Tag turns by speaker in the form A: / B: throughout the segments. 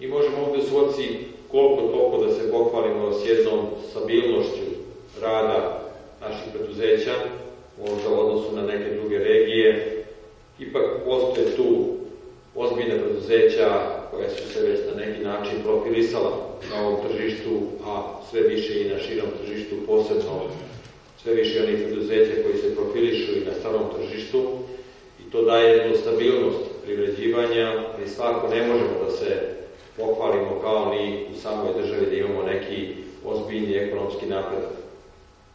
A: I možemo ovde suoci koliko toliko da se pohvalimo s jednom stabilnošću rada naših preduzeća, možda u odnosu na neke druge regije. Ipak postoje tu ozbiljne preduzeća koja su se već na neki način profilisala na ovom tržištu, a sve više i na širom tržištu, posebno sve više onih preduzeća koji se profilišu i na starom tržištu i to daje jednu stabilnost privređivanja, ali svako ne možemo da se pohvalimo kao ni u samoj državi da imamo neki ozbiljni ekonomski napredak.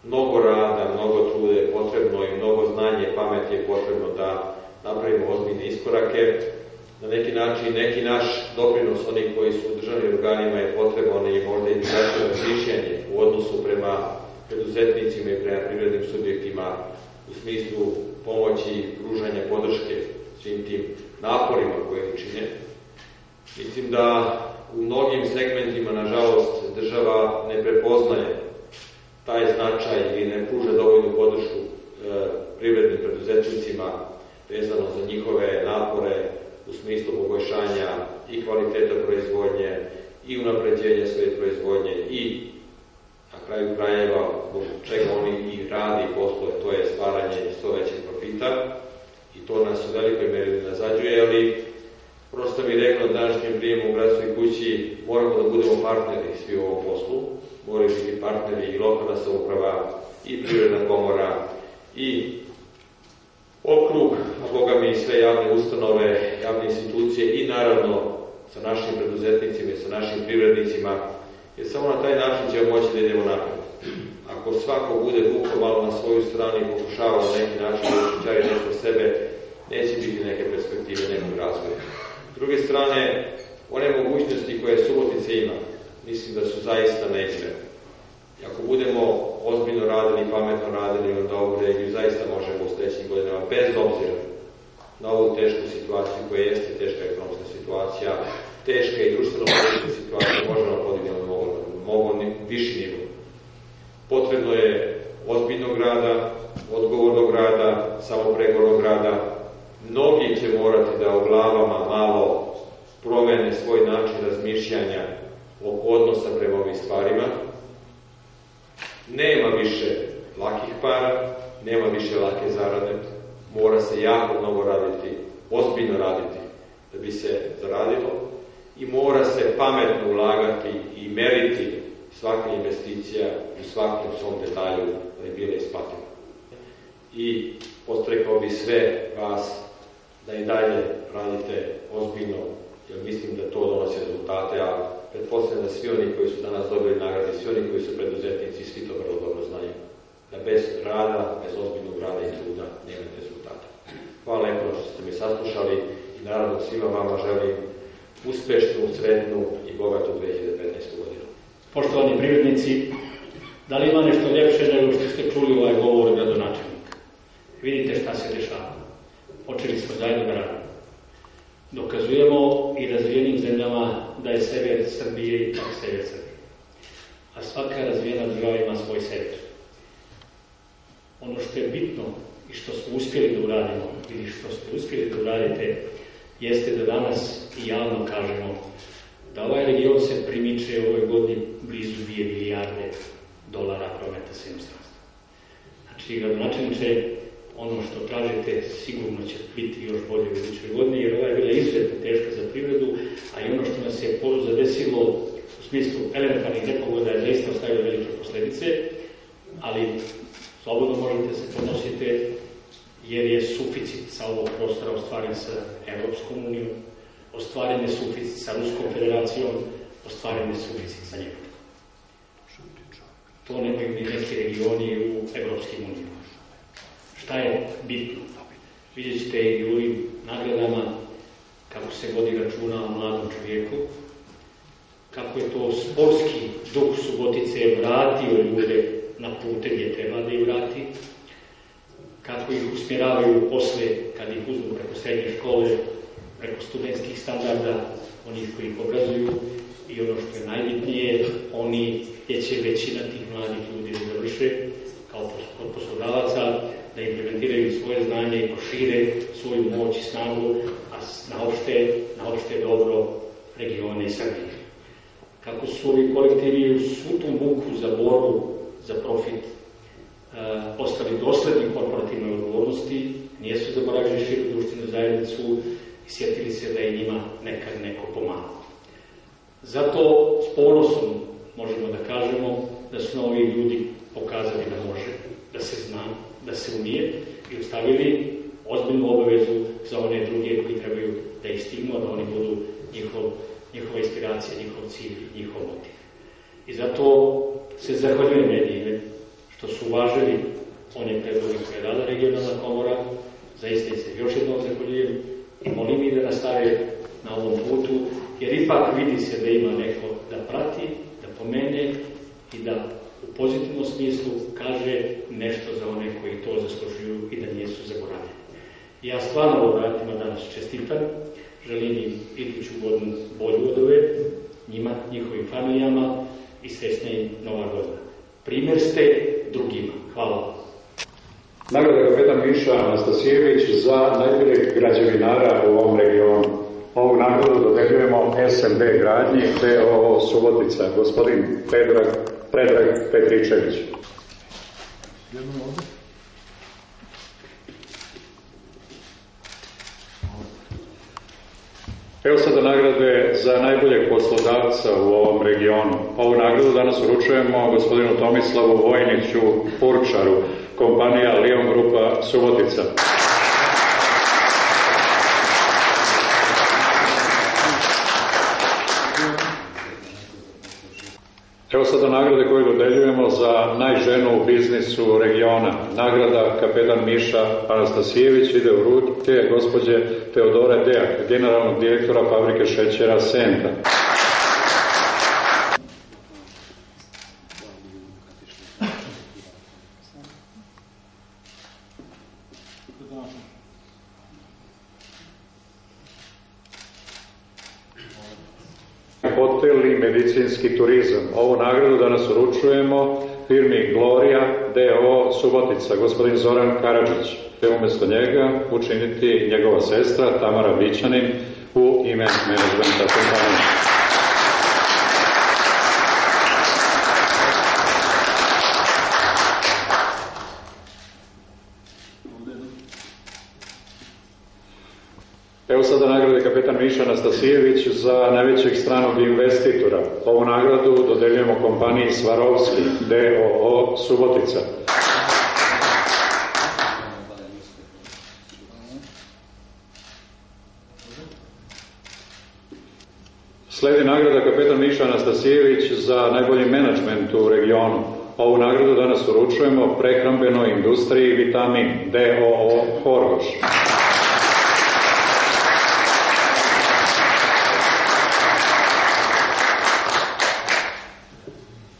A: Mnogo rada, mnogo trude je potrebno i mnogo znanje pamet je potrebno da napravimo ozbiljne iskorake. Na neki način, neki naš doprinos, oni koji su u državnim organima je potreban i možda i drugačije razmišljanje u odnosu prema preduzetnicima i prema privrednim subjektima u smislu pomoći, pružanja podrške svim tim naporima koje čine. Mislim da u mnogim segmentima, nažalost, država ne prepoznaje taj značaj ili ne pruža dovoljnu podršku e, privrednim preduzetnicima vezano za njihove napore u smislu poboljšanja i kvaliteta proizvodnje i unapređenja svoje proizvodnje i na kraju krajeva zbog čega oni i radi i posluje, to je stvaranje što većeg profita i to nas u velikoj meri nazađuje, ali prosto mi rekao današnjem prijemu u gradskoj kući moramo da budemo partneri svi u ovom poslu, moraju biti partneri i lokalna samouprava i privredna komora i okrug, a boga mi sve javne ustanove, javne institucije i naravno sa našim preduzetnicima i sa našim privrednicima, jer samo na taj način ćemo moći da idemo napred. Ako svako bude vukao malo na svoju stranu i pokušava na neki način da učućari nešto sebe, neće biti neke perspektive nekog razvoja. S druge strane, one mogućnosti koje Subotica ima, mislim da su zaista neizmerne. Ako budemo ozbiljno radili pametno radili, onda ovu regiju zaista možemo u sledećim godinama, bez obzira na ovu tešku situaciju koja jeste teška ekonomska situacija, teška i društveno politička situacija, možemo podignemo mnogo, mnogo viši nivo. Potrebno je ozbiljnog rada, odgovornog rada, samopregornog rada. Mnogi će morati da u glavama malo promene svoj način razmišljanja oko odnosa prema ovim stvarima, Nema više lakih para, nema više lake zarade, mora se jako mnogo raditi, ozbiljno raditi da bi se zaradilo i mora se pametno ulagati i meriti svaka investicija u svakom svom detalju da je bila isplativa. I postrekao bi sve vas da i dalje radite ozbiljno, jer mislim da to donosi rezultate, a pretpostavljam da svi oni koji su danas dobili nagrade, svi oni koji su preduzetnici, svi to vrlo dobro znaju. Da bez rada, bez ozbiljnog rada i truda nema rezultata. Hvala lepo što ste mi saslušali i naravno svima vama želim uspešnu, sretnu i bogatu 2015. godinu.
B: Poštovani privrednici, da li ima nešto ljepše nego što ste čuli ovaj govor gradonačelnika? Vidite šta se dešava. Počeli smo zajedno da radimo dokazujemo i razvijenim zemljama da je sever Srbije i tak sever Srbije. A svaka razvijena država ima svoj sever. Ono što je bitno i što smo uspjeli da uradimo ili što ste uspjeli da uradite jeste da danas i javno kažemo da ovaj region se primiče u ovoj godini blizu 2 milijarde dolara prometa sa inostranstvom. Znači, gradonačelniče, ono što kažete sigurno će biti još bolje u idućoj godini, jer ova je bila izuzetno teška za privredu, a i ono što nas je zadesilo u smislu elementarnih nepogoda je zaista ostavilo velike posledice, ali slobodno možete se ponosite jer je suficit sa ovog prostora ostvaren sa Evropskom unijom, ostvaren je suficit sa Ruskom federacijom, ostvaren je suficit sa Njemačkom. To nemaju ni neki regioni u Evropskim unijama. Šta je bitno? Vidjet ćete i u ovim nagradama kako se vodi računa o mladom čovjeku, kako je to sportski duh Subotice vratio ljude na pute gdje treba da ih vrati, kako ih usmjeravaju posle kad ih uzmu preko srednje škole, preko studentskih standarda, onih koji ih obrazuju i ono što je najbitnije, oni gdje će većina tih mladih ljudi da završe kao poslodavaca, da implementiraju svoje znanje i prošire svoju moć i snagu, a na opšte, na opšte dobro regione Srbije. Kako su ovi kolektivi u svu tu za borbu, za profit, uh, ostali dosledni korporativnoj odgovornosti, nijesu zaboravili širu društvenu zajednicu i sjetili se da je njima nekad neko pomagao. Zato s ponosom možemo da kažemo da su novi ljudi pokazali da može, da se zna, da se umije i ostavili ozbiljnu obavezu za one druge koji trebaju da ih stignu, da oni budu njihov, njihova inspiracija, njihov cilj, njihov motiv. I zato se zahvaljujem medijine što su uvažili one predloge koje je dala regionalna komora, zaista se još jednom zahvaljujem i molim ih da nastave na ovom putu, jer ipak vidi se da ima neko da prati, da pomene i da u pozitivnom smislu kaže nešto za one koji to zaslužuju i da nijesu zaboravljeni. Ja stvarno obratima danas čestitam, želim im iduću godinu bolju od ove, njima, njihovim familijama i srećna im nova godina. Primer ste drugima. Hvala.
C: Nagrada kapetan Miša Anastasijević za najboljeg građevinara u ovom regionu. Ovu nagradu dodeljujemo SMB gradnji TOO Subotica, gospodin Predrag, Predrag Petričević. Evo sada nagrade za najboljeg poslodavca u ovom regionu. Ovu nagradu danas uručujemo gospodinu Tomislavu Vojniću Purčaru, kompanija Lion Grupa Subotica. Evo sada nagrade koje dodeljujemo za najženu u biznisu regiona. Nagrada kapetan Miša Anastasijević ide u ruke gospođe Teodore Dejak, generalnog direktora fabrike šećera Senta. Hotel i medicinski turizam. Ovu nagradu danas uručujemo firmi Gloria DO Subotica, gospodin Zoran Karadžić. Te umesto njega učiniti njegova sestra Tamara Vićanin u ime menadžmenta kompanije. Evo sada nagrade kapetan Miša Anastasijević za najvećeg stranog investitora. Ovu nagradu dodeljujemo kompaniji Svarovski, DOO Subotica. Sledi nagrada kapetan Miša Anastasijević za najbolji menadžment u regionu. Ovu nagradu danas uručujemo prehrambenoj industriji Vitamin, DOO Horgoš.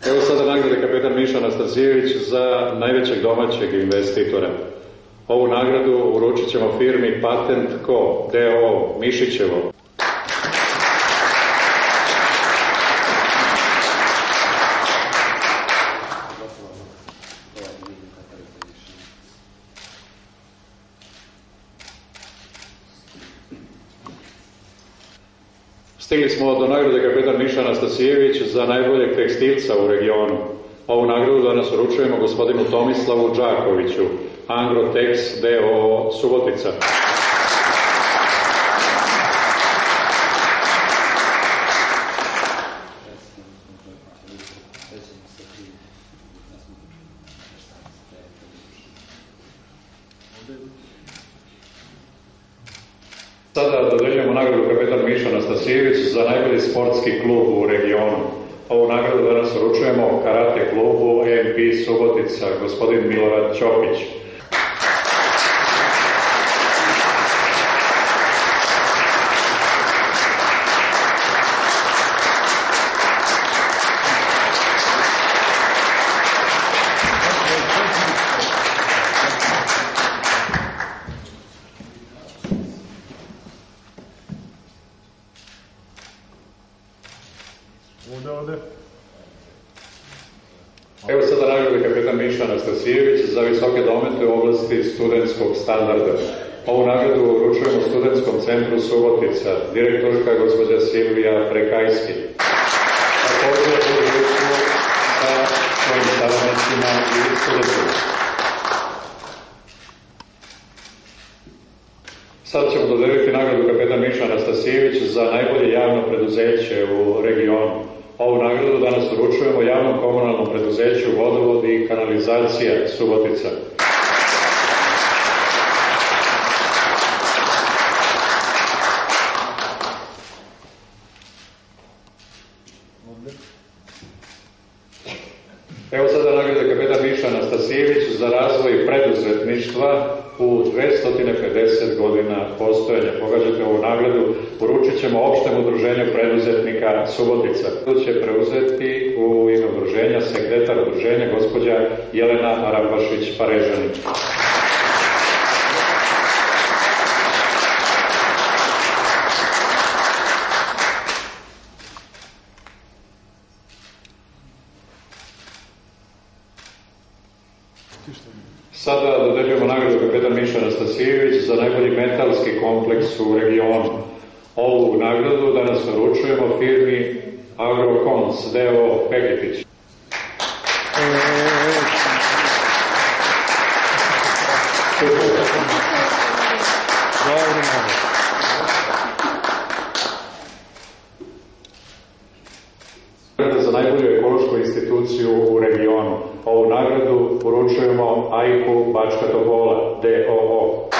C: Evo sada nagrade Anastasijević za najvećeg domaćeg investitora. Ovu nagradu uručit ćemo firmi Patent Co. DO Mišićevo. Stigli smo do nagrade kapetan Miša Anastasijević za najboljeg tekstilca u regionu. Ovu nagradu danas uručujemo gospodinu Tomislavu Đakoviću, Angrotex DO Subotica. Sada dodeljujemo nagradu kapetan Miša Anastasijević za najbolji sportski klub klubu MP Subotica, gospodin Milorad Ćopić.
D: Ovde, ovde.
C: Evo sada nagrade kapetan Miša Anastasijević za visoke domete u oblasti studentskog standarda. Ovu nagradu uručujemo studentskom centru Subotica, direktorka gospođa Silvija Prekajski. Također u društvu sa svojim saradnicima i studentima. Sad ćemo dodeliti nagradu kapetan Miša Anastasijević za najbolje javno preduzeće u regionu. Ovu nagradu danas uručujemo javnom komunalnom preduzeću Vodovod i kanalizacija Subotica. Evo sada nagrada kapetan Miša Anastasijević za razvoj preduzetništva u 250 godina postojanja. Pogađate ovu nagradu, poručit ćemo opštem udruženju preduzetnika Subotica. Tu će preuzeti u ime udruženja sekretar udruženja gospođa Jelena Arabašić-Parežanin. Sada dodeljujemo nagradu kapetan Miša Anastasijević za najbolji metalski kompleks u regionu. Ovu nagradu danas naručujemo firmi Agrocons deo. Nagrada za najbolju ekološku instituciju u regionu. Ovu nagradu poručujemo AIKU Bačka Topola, DOO.